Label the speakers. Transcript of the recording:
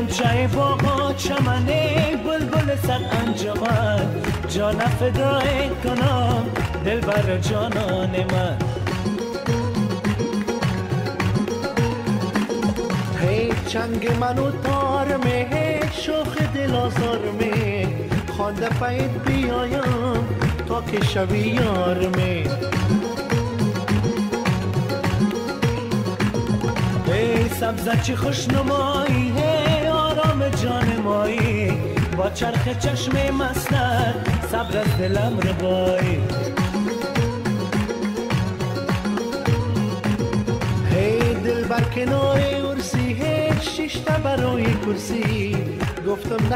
Speaker 1: جای باغا چمنه بلبل صد انجمن. جان فدای کنم دل بر جانان من. هی چنگ منو تار می شوخ دل آزار می خانده پید بیایم تا که شوی یار ای سبزه چی خوش نمایی با چرخ چشم مستر صبر از دلم بایی هی دل بر کنار ارسی هی شیشته برای کرسی. گفتم